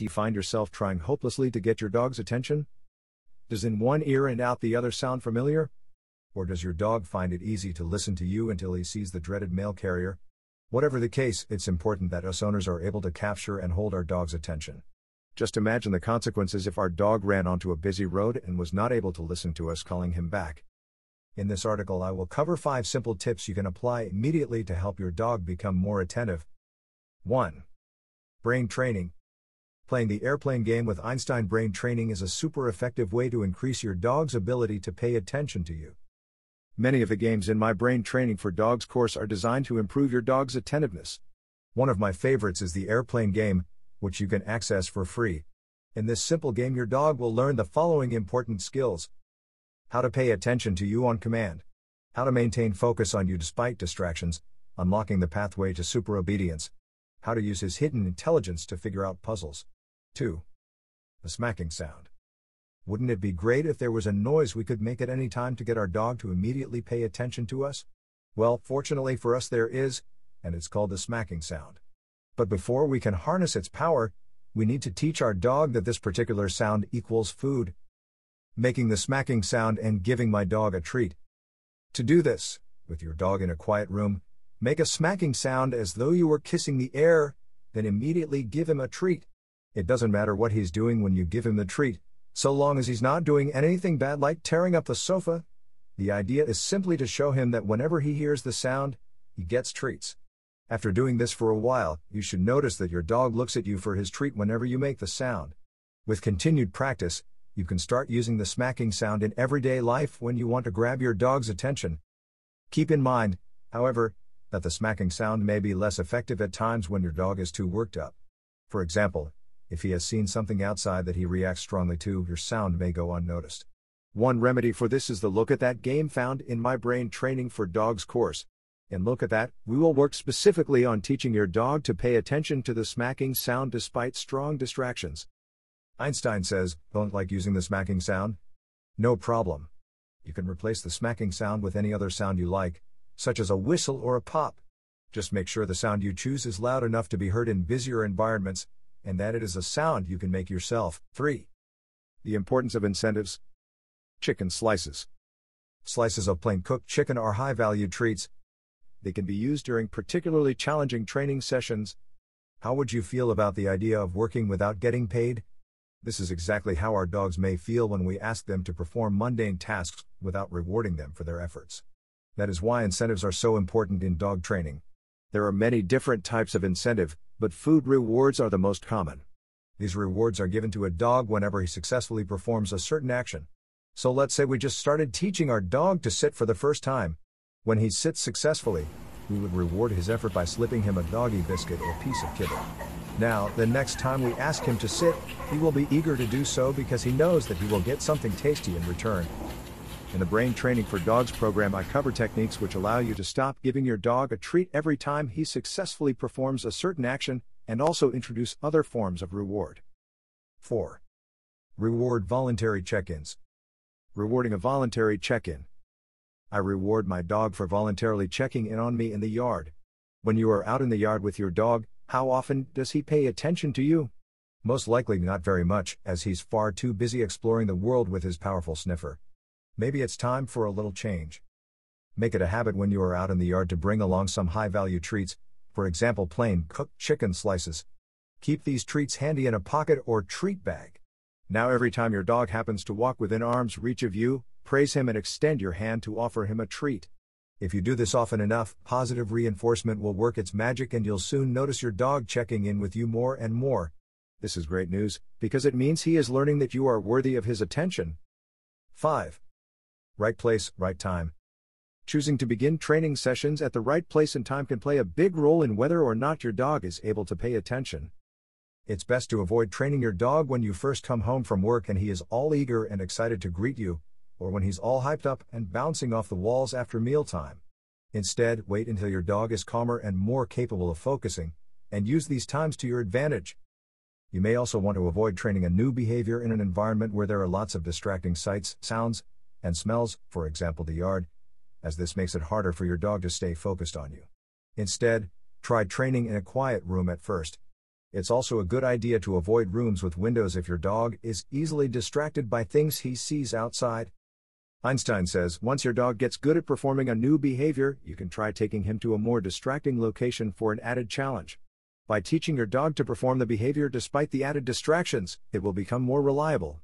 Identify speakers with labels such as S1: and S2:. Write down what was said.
S1: Do you find yourself trying hopelessly to get your dog's attention? Does in one ear and out the other sound familiar? Or does your dog find it easy to listen to you until he sees the dreaded mail carrier? Whatever the case, it's important that us owners are able to capture and hold our dog's attention. Just imagine the consequences if our dog ran onto a busy road and was not able to listen to us calling him back. In this article, I will cover five simple tips you can apply immediately to help your dog become more attentive. 1. Brain training. Playing the airplane game with Einstein brain training is a super effective way to increase your dog's ability to pay attention to you. Many of the games in my brain training for dogs course are designed to improve your dog's attentiveness. One of my favorites is the airplane game, which you can access for free. In this simple game, your dog will learn the following important skills how to pay attention to you on command, how to maintain focus on you despite distractions, unlocking the pathway to super obedience, how to use his hidden intelligence to figure out puzzles. 2. A smacking sound. Wouldn't it be great if there was a noise we could make at any time to get our dog to immediately pay attention to us? Well, fortunately for us, there is, and it's called the smacking sound. But before we can harness its power, we need to teach our dog that this particular sound equals food. Making the smacking sound and giving my dog a treat. To do this, with your dog in a quiet room, make a smacking sound as though you were kissing the air, then immediately give him a treat. It doesn't matter what he's doing when you give him the treat, so long as he's not doing anything bad like tearing up the sofa. The idea is simply to show him that whenever he hears the sound, he gets treats. After doing this for a while, you should notice that your dog looks at you for his treat whenever you make the sound. With continued practice, you can start using the smacking sound in everyday life when you want to grab your dog's attention. Keep in mind, however, that the smacking sound may be less effective at times when your dog is too worked up. For example, if he has seen something outside that he reacts strongly to, your sound may go unnoticed. One remedy for this is the Look at That game found in my Brain Training for Dogs course. In Look at That, we will work specifically on teaching your dog to pay attention to the smacking sound despite strong distractions. Einstein says, Don't like using the smacking sound? No problem. You can replace the smacking sound with any other sound you like, such as a whistle or a pop. Just make sure the sound you choose is loud enough to be heard in busier environments, and that it is a sound you can make yourself. 3. The importance of incentives. Chicken slices. Slices of plain cooked chicken are high valued treats. They can be used during particularly challenging training sessions. How would you feel about the idea of working without getting paid? This is exactly how our dogs may feel when we ask them to perform mundane tasks without rewarding them for their efforts. That is why incentives are so important in dog training. There are many different types of incentive, but food rewards are the most common. These rewards are given to a dog whenever he successfully performs a certain action. So let's say we just started teaching our dog to sit for the first time. When he sits successfully, we would reward his effort by slipping him a doggy biscuit or piece of kibble. Now, the next time we ask him to sit, he will be eager to do so because he knows that he will get something tasty in return. In the Brain Training for Dogs program, I cover techniques which allow you to stop giving your dog a treat every time he successfully performs a certain action and also introduce other forms of reward. 4. Reward voluntary check ins. Rewarding a voluntary check in. I reward my dog for voluntarily checking in on me in the yard. When you are out in the yard with your dog, how often does he pay attention to you? Most likely not very much, as he's far too busy exploring the world with his powerful sniffer. Maybe it's time for a little change. Make it a habit when you are out in the yard to bring along some high value treats, for example, plain cooked chicken slices. Keep these treats handy in a pocket or treat bag. Now, every time your dog happens to walk within arm's reach of you, praise him and extend your hand to offer him a treat. If you do this often enough, positive reinforcement will work its magic and you'll soon notice your dog checking in with you more and more. This is great news, because it means he is learning that you are worthy of his attention. 5. Right place, right time. Choosing to begin training sessions at the right place and time can play a big role in whether or not your dog is able to pay attention. It's best to avoid training your dog when you first come home from work and he is all eager and excited to greet you, or when he's all hyped up and bouncing off the walls after mealtime. Instead, wait until your dog is calmer and more capable of focusing, and use these times to your advantage. You may also want to avoid training a new behavior in an environment where there are lots of distracting sights, sounds, and smells, for example the yard, as this makes it harder for your dog to stay focused on you. Instead, try training in a quiet room at first. It's also a good idea to avoid rooms with windows if your dog is easily distracted by things he sees outside. Einstein says once your dog gets good at performing a new behavior, you can try taking him to a more distracting location for an added challenge. By teaching your dog to perform the behavior despite the added distractions, it will become more reliable,